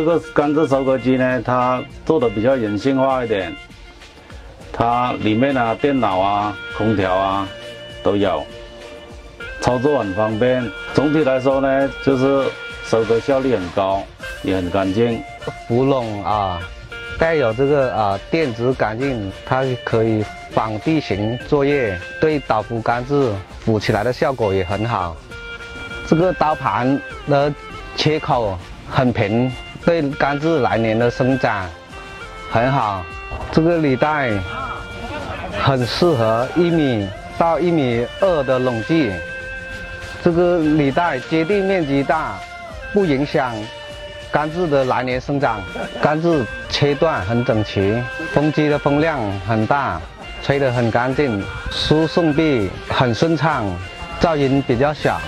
这个甘蔗收割机呢，它做的比较人性化一点，它里面啊电脑啊、空调啊都有，操作很方便。总体来说呢，就是收割效率很高，也很干净。浮垄啊，带有这个啊电子感应，它可以仿地形作业，对倒伏甘蔗浮起来的效果也很好。这个刀盘的切口很平，对甘蔗来年的生长很好。这个履带很适合一米到一米二的垄距，这个履带接地面积大，不影响。甘蔗的来年生长，甘蔗切断很整齐，风机的风量很大，吹得很干净，输送臂很顺畅，噪音比较小。